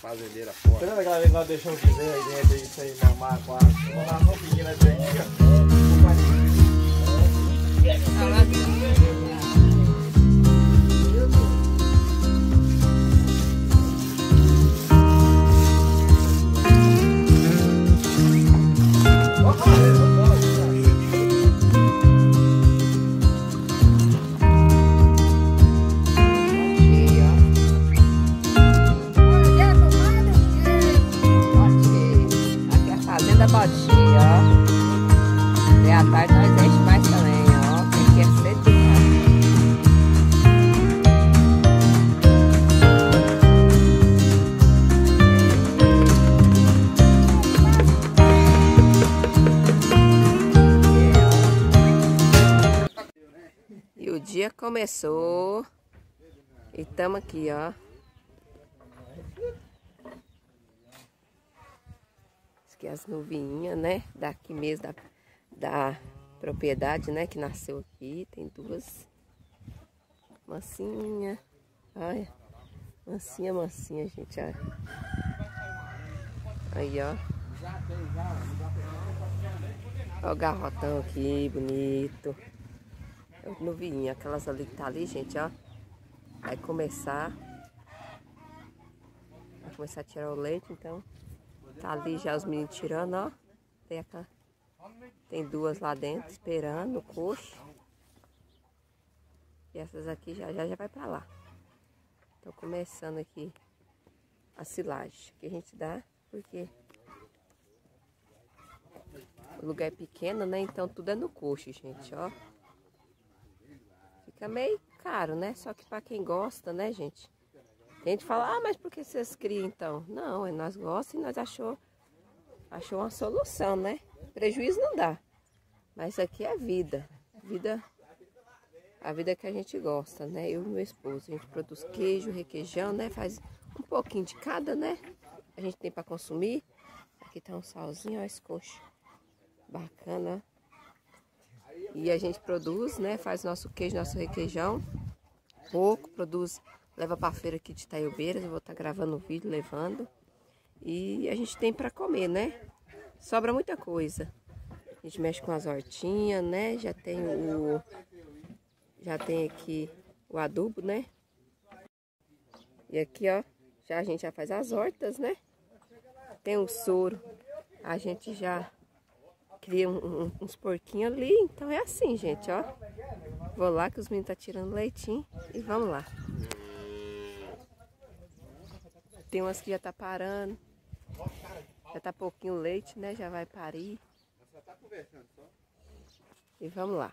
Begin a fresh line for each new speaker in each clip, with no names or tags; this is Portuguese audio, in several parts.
fazendeira fora.
Você lembra aquela vez que nós deixamos o bezerro aí dentro e sem mamar quase? Lá, vamos pedir nessa aqui, ó.
Aqui dia começou. E estamos aqui, ó. Aqui as nuvinhas, né? Daqui mesmo, da, da propriedade, né? Que nasceu aqui. Tem duas. Mansinha. Olha. Mansinha, mansinha, gente. Olha. Aí, ó. Olha o garrotão aqui, bonito. O Nuvinha, aquelas ali que tá ali, gente, ó. Vai começar. Vai começar a tirar o leite, então. Tá ali já os meninos tirando, ó. Tem, aquela, tem duas lá dentro esperando o coxo. E essas aqui já já, já vai pra lá. Tô começando aqui a silagem que a gente dá, porque o lugar é pequeno, né? Então tudo é no coxo, gente, ó. Fica meio caro, né? Só que pra quem gosta, né, gente? A gente fala, ah, mas por que vocês criam então? Não, é nós gostamos e nós achou, achou uma solução, né? Prejuízo não dá. Mas aqui é vida. Vida. A vida que a gente gosta, né? Eu e meu esposo. A gente produz queijo, requeijão, né? Faz um pouquinho de cada, né? A gente tem para consumir. Aqui tá um salzinho, ó, esse coxo. Bacana, ó. E a gente produz, né? Faz nosso queijo, nosso requeijão. Pouco, produz, leva pra feira aqui de Itaiobeiras. Eu vou estar gravando o vídeo, levando. E a gente tem para comer, né? Sobra muita coisa. A gente mexe com as hortinhas, né? Já tem o... Já tem aqui o adubo, né? E aqui, ó, já a gente já faz as hortas, né? Tem o soro. A gente já cria um- uns porquinhos ali. Então é assim, gente, ó. Vou lá que os meninos tá tirando leitinho e vamos lá. Tem umas que já tá parando. Já tá pouquinho leite, né? Já vai parir. E vamos lá.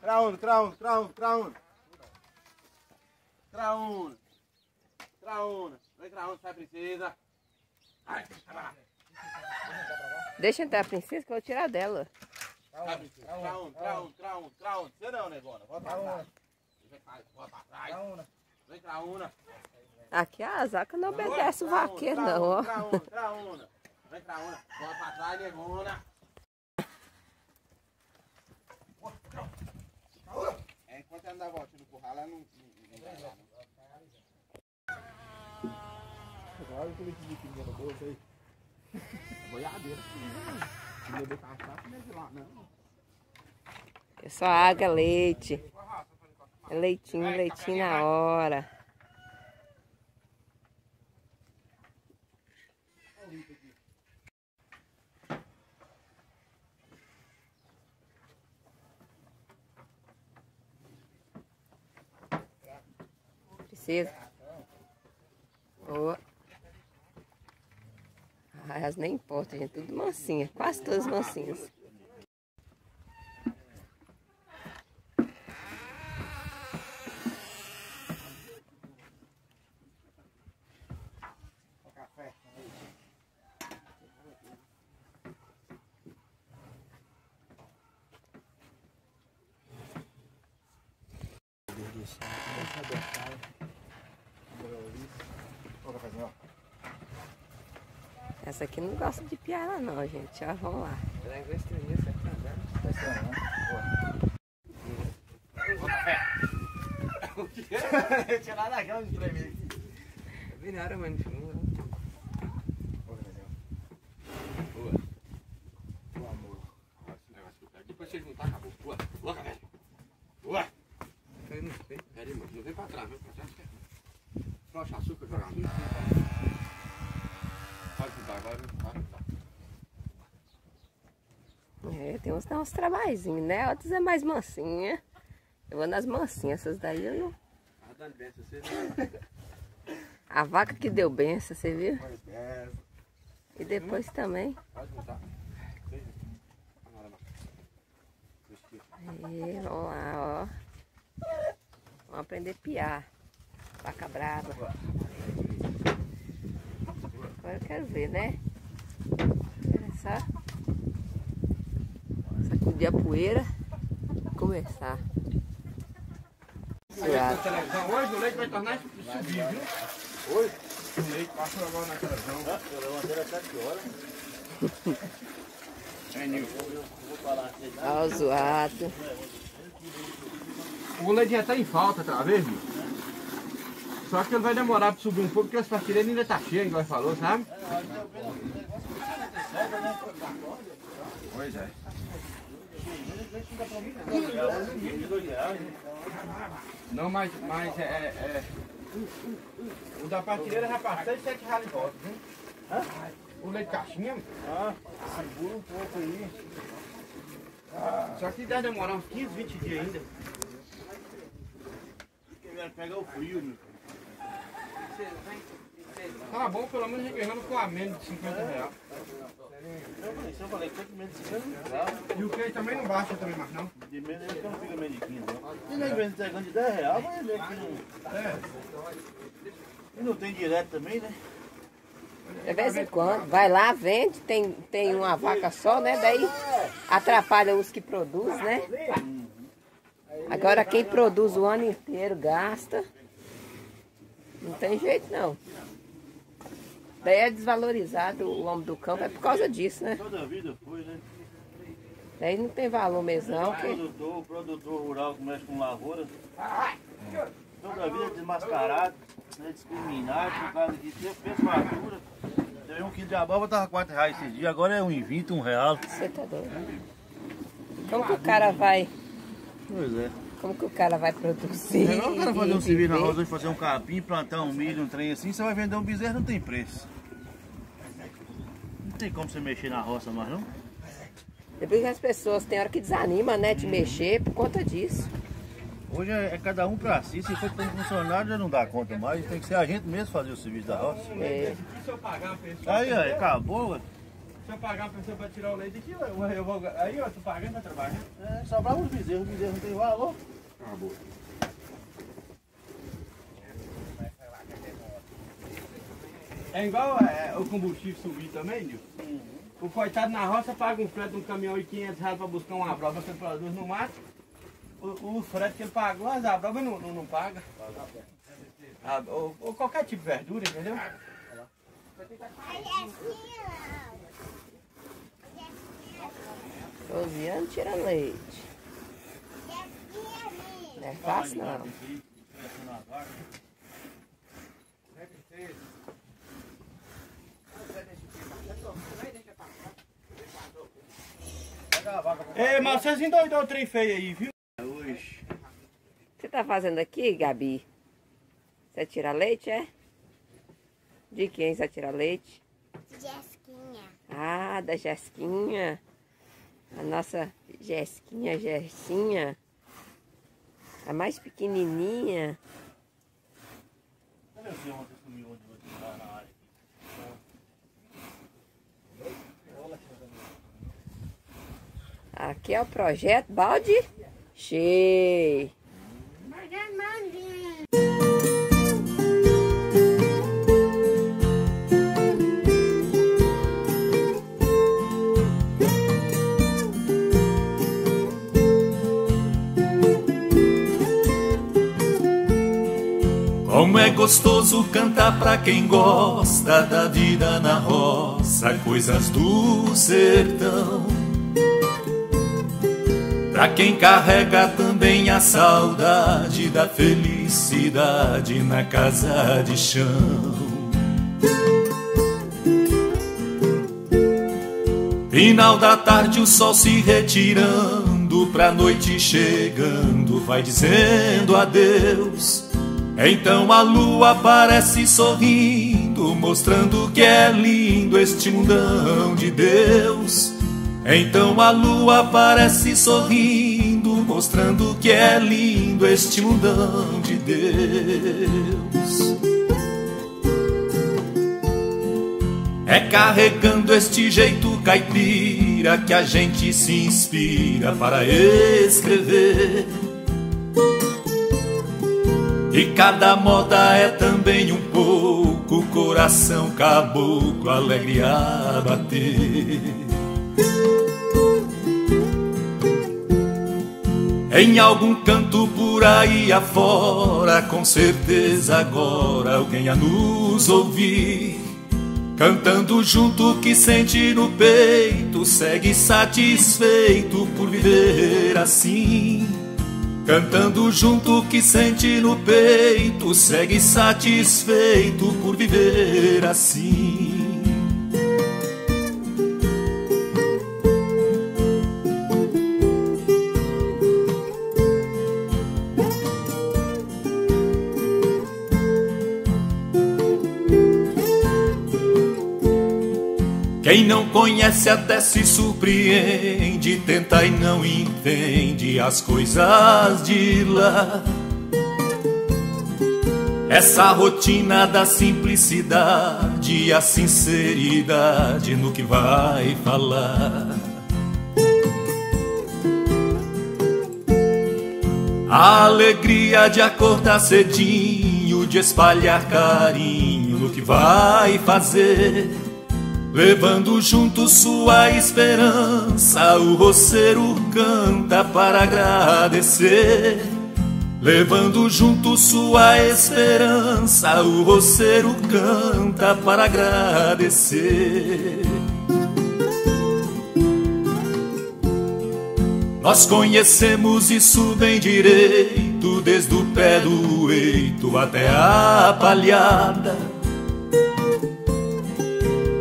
Traúna, traúna, traúna, traúna. Traúna. Traúna. Vem traúna, sai princesa. Ai, vai lá.
Deixa entrar a princesa que eu vou tirar dela.
Sai, princesa. Traúna, traúna, traúna, traúna. Você não, negona. Volta pra trás. Vem pra trás, volta pra trás. Vem traúna.
Aqui a zaca não obedece o vaqueiro, não, ó.
Traúna, traúna. Vem traúna. Volta pra trás, negona. Enquanto ela dá a voltinha no curral, ela não, não, não vai lá, não.
Olha aquele que fica no bolso aí.
Boiadeira. Se beber cachaça, não é de lá, não.
É só água, leite. É leitinho, leitinho na hora. princesa. Ó. Oh. Elas nem importam, gente. Tudo mansinha. Quase todas mansinhas. Deus do Essa aqui não gosta de piara não, gente. Ó, vamos lá.
Tirar daquela de tremendo aqui.
Viraram, mano.
Depois você juntar, acabou. Boa, boa, velho. Boa.
Caiu no peito.
Pera aí, mano. Não vem pra trás, vem pra trás. que é- açúcar jogar. Pode juntar agora, pode juntar.
É, tem uns uns trabalhinhos, né? Outros é mais mansinha. Eu vou nas mansinhas, essas daí eu não.
Tá dando benção, você viu?
A vaca que deu benção, você viu?
É.
E depois também. Aí, vamos lá, ó. Vamos aprender a piar. Vaca brava. Agora eu quero ver, né? Olha só. Sacudir a poeira. Começar. Suado.
televisão hoje, o leite vai tornar subir, viu?
Oi?
O leite passou agora na televisão.
Eu levantei às 7 horas.
É, Nilson.
Ó, o zoado.
O leite já tá em falta vez, viu? Só que ele vai demorar pra subir um pouco, porque as pastilhas ainda tá cheias, igual ele falou, sabe? Pois é. Não, mas, mas é, é, é- O da partilheira já passou de 7 reais de volta, viu? O leite caixinha,
Ah, segura um pouco aí.
só que deve demorar uns 15, 20 dias ainda.
Pegar o frio, meu.
Tá bom, pelo menos requerendo com a menos de 50 reais.
Eu falei, que que menos de 50 reais.
E o queijo também não baixa também mais não.
De menos ele não fica menos de 15, não. Se nem vem entregando de 10 reais, vai ver que não.
É.
E não tem direto também, né?
De vez em quando. Vai lá, vende, tem, tem uma vaca só, né? Daí atrapalha os que produzem, né? Agora quem produz o ano inteiro gasta. Não tem jeito não. Daí é desvalorizado o homem do campo, é por causa disso, né?
Toda a vida foi, né?
Daí não tem valor mesmo não.
O
Que...
produtor, o produtor rural que mexe com lavoura. Toda a vida é desmascarado, né? discriminado, por causa você fez fatura. Teve um quilo de abóbora, tava 4 reais esse dia, agora é 1,20, 1 real.
Você tá doido? Como que o cara vai.
Pois é.
Como que o cara vai produzir?
É igual o cara fazer um serviço na roça, fazer um capim, plantar um milho, um trem assim, você vai vender um bezerro, não tem preço. Não tem como você mexer na roça mais não?
Depois as pessoas tem hora que desanima, né, de mexer por conta disso.
Hoje é, é cada um pra si, se for como funcionário já não dá conta mais, tem que ser a gente mesmo fazer o serviço da roça.
É?
Aí, aí, acabou.
Se eu pagar uma pessoa pra tirar o leite aqui, eu, eu vou. Aí, ó, tô pagando pra trabalhar.
É, sobrava os bezerros, o bezerro não tem valor.
Acabou. É igual é, o combustível subir também, Nil? O coitado na roça paga um frete de um caminhão de 500 reais pra buscar uma prova que ele produz no mato. O, o frete que ele pagou, as abobras não, não, não paga. Ah, ou, ou qualquer tipo de verdura, entendeu?
Josiane tira leite. Não é fácil não.
Ei, mas vocês endoidou o trem feio aí, viu?
Hoje.
Você tá fazendo aqui, Gabi? Você tira leite, é? De quem você tira leite?
Jesquinha.
Ah, da Jesquinha. A nossa Jesquinha, Jessinha. A mais pequenininha.
Aqui
é o projeto Balde Cheio.
Gostoso cantar pra quem gosta da vida na roça, coisas do sertão. Pra quem carrega também a saudade da felicidade na casa de chão. Final da tarde, o sol se retirando, pra noite chegando, vai dizendo adeus. Então a lua aparece sorrindo, mostrando que é lindo este mundão de Deus. Então a lua aparece sorrindo, mostrando que é lindo este mundão de Deus. É carregando este jeito caipira que a gente se inspira para escrever. E cada moda é também um pouco coração caboclo alegre a bater. Em algum canto por aí afora, com certeza agora alguém a nos ouvir. Cantando junto que sente no peito, segue satisfeito por viver assim. Cantando junto o que sente no peito, segue satisfeito por viver assim. Quem não conhece até se surpreende, tenta e não entende as coisas de lá. Essa rotina da simplicidade a sinceridade no que vai falar. A alegria de acordar cedinho, de espalhar carinho no que vai fazer. Levando junto sua esperança, o roceiro canta para agradecer. Levando junto sua esperança, o roceiro canta para agradecer. Nós conhecemos isso bem direito, desde o pé do eito até a palhada.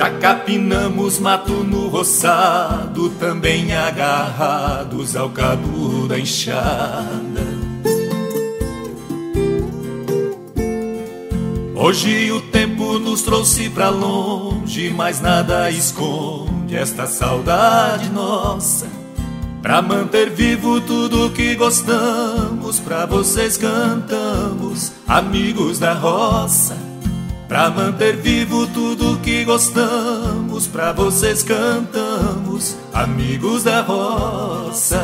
Já capinamos mato no roçado, também agarrados ao cabo da enxada. Hoje o tempo nos trouxe pra longe, mas nada esconde esta saudade nossa. Pra manter vivo tudo que gostamos, pra vocês cantamos, amigos da roça. Pra manter vivo tudo que gostamos, pra vocês cantamos, amigos da roça.